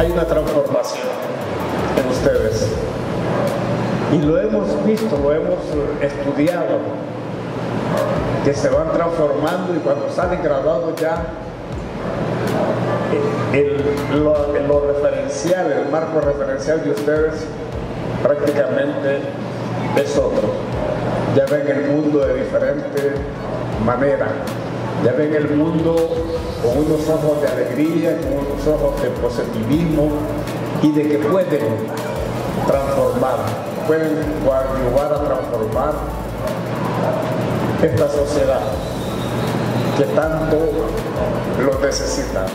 hay una transformación en ustedes. Y lo hemos visto, lo hemos estudiado, que se van transformando y cuando salen graduados ya el, lo, referencial, el marco referencial de ustedes prácticamente es otro. Ya ven el mundo de diferente manera, ya ven el mundo con unos ojos de alegría, con unos ojos de positivismo y de que pueden transformar, pueden ayudar a transformar esta sociedad que tanto lo necesita.